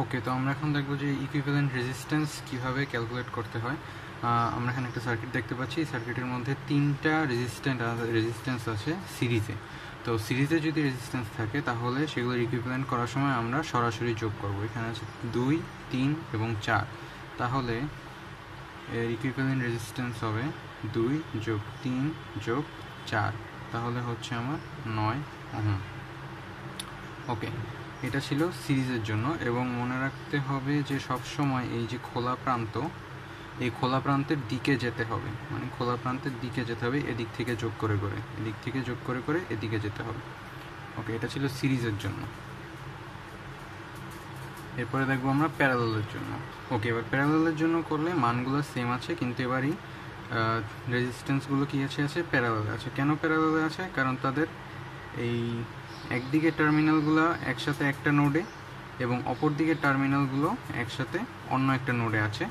ওকে তো আমরা এখন দেখব যে ইকুইভ্যালেন্ট রেজিস্ট্যান্স কীভাবে ক্যালকুলেট করতে হয়। আমরা এখানে একটা সার্কিট দেখতে পাচ্ছি। সার্কিটের মধ্যে তিনটা রেজিস্ট্যান্ট রেজিস্ট্যান্স আছে সিরিজে তো সিরিজে যদি রেজিস্ট্যান্স থাকে, তাহলে সেগুলো ইকুইভ্যালেন্ট করার সময় আমরা সরাসরি যোগ করব। এখানে আছে দুই, তিন এবং চার। তাহলে এর ইকুইভ্যালেন্ট রেজিস্ট্যান্স হবে দুই যোগ তিন যোগ চার। তাহলে হচ্ছে আমার নয় ওহম। ওকে এটা ছিল সিরিজের জন্য এবং মনে রাখতে হবে যে সব সময় এই যে খোলা প্রান্ত, এই খোলা প্রান্তের দিকে যেতে হবে। মানে খোলা প্রান্তের দিকে যেতে হবে, এদিক থেকে যোগ করে করে। এদিক থেকে যোগ করে করে এদিকে যেতে হবে। ওকে, এটা ছিল সিরিজের জন্য। এরপরে দেখব আমরা প্যারালালের জন্য। ওকে, এবার প্যারালালের জন্য করলে মানগুলো সেম আছে, কিন্তু এবারই রেজিস্ট্যান্সগুলো কী আছে? আছে প্যারালালে আছে। কেন প্যারালালে আছে? কারণ তাদের এই একদিকে টার্মিনালগুলো একসাথে একটা নোডে এবং অপর দিকে টার্মিনালগুলো একসাথে অন্য একটা নোডে আছে।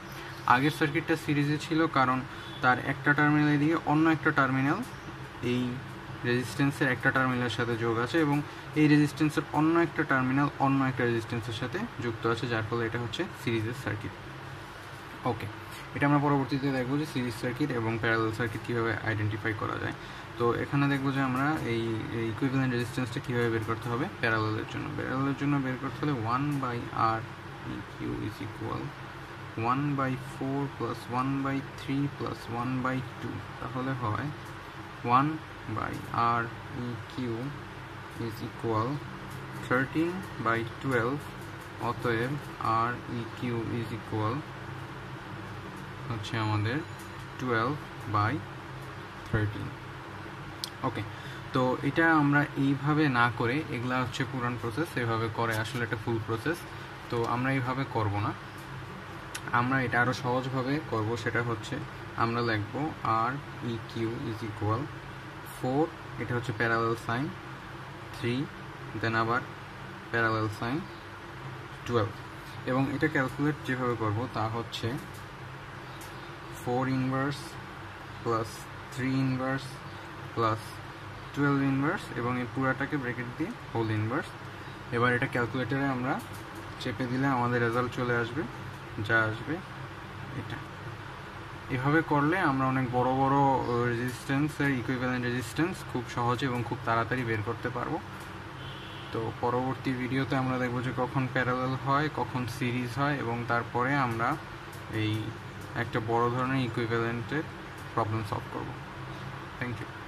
আগের সার্কিটটা সিরিজে ছিল কারণ তার একটা টার্মিনাল দিয়ে অন্য একটা টার্মিনাল এই রেজিস্ট্যান্সের একটা টার্মিনালের সাথে যোগ আছে এবং এই রেজিস্ট্যান্সের অন্য একটা টার্মিনাল অন্য একটা রেজিস্ট্যান্সের সাথে যুক্ত আছে, যার ফলে এটা হচ্ছে সিরিজের সার্কিট। ওকে এটা আমরা পরবর্তীতে দেখব যে সিরিজ সার্কিট এবং প্যারালাল সার্কিট কীভাবে আইডেন্টিফাই করা যায়। তো এখানে দেখব যে আমরা এই ইকুইভ্যালেন্ট রেজিস্ট্যান্সটা কীভাবে বের করতে হবে? প্যারালালের জন্য। প্যারালালের জন্য বের করতে হলে one by R Q is equal one by four plus one by three plus one by two তাহলে হয় one by R E Q is equal thirteen by twelve অতএব R E Q is equal হচ্ছে আমাদের twelve by thirteen ওকে তো এটা আমরা এইভাবে না করে, এগুলা হচ্ছে পুরান প্রসেস এভাবে করে আসলে একটা ফুল প্রসেস তো আমরা এইভাবে করব না। আমরা এটা আরও সহজভাবে করব, সেটা হচ্ছে আমরা লিখব R E Q is equal four এটা হচ্ছে প্যারালাল সাইন থ্রি দেন আবার প্যারালাল সাইন টুয়েলভ এবং এটা ক্যালকুলেট যেভাবে করব তা হচ্ছে four inverse plus three inverse plus twelve inverse এবং এই পুরাটাকে ব্রেকেট দিয়ে হোল ইনভার্স এবার এটা ক্যালকুলেটারে আমরা চেপে দিলে আমাদের রেজাল্ট চলে আসবে, যা আসবে এটা। এভাবে করলে আমরা অনেক বড় বড় রেজিস্ট্যান্সের ইকুইভ্যালেন্ট রেজিস্ট্যান্স খুব সহজে এবং খুব তাড়াতাড়ি বের করতে পারব। তো পরবর্তী ভিডিওতে আমরা দেখব যে কখন প্যারালাল হয়, কখন সিরিজ হয়, এবং তারপরে আমরা এই একটা বড় ধরনের ইকুইভ্যালেন্টের প্রবলেম সলভ করব। Thank you